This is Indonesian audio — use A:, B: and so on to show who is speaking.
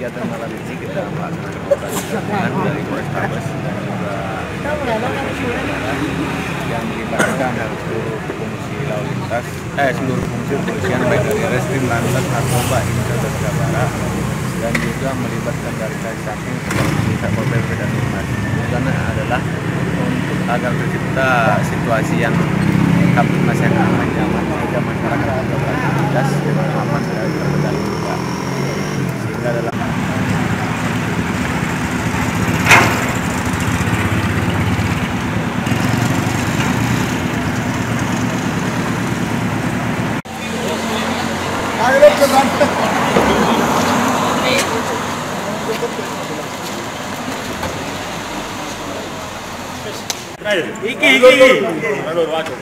A: kegiatan malam ini kita melaksanakan dari Polrestabes dan juga yang melibatkan seluruh fungsi lalu lintas, eh seluruh fungsi kepolisian baik dari Reskrim Lantas Narkoba Indonesia Bagian Barat dan juga melibatkan dari kaki samping seperti Satpol PP dan Humas. Karena adalah untuk agar tercipta situasi yang kapitmas yang aman nyaman
B: Iki, iki. Allora, vado.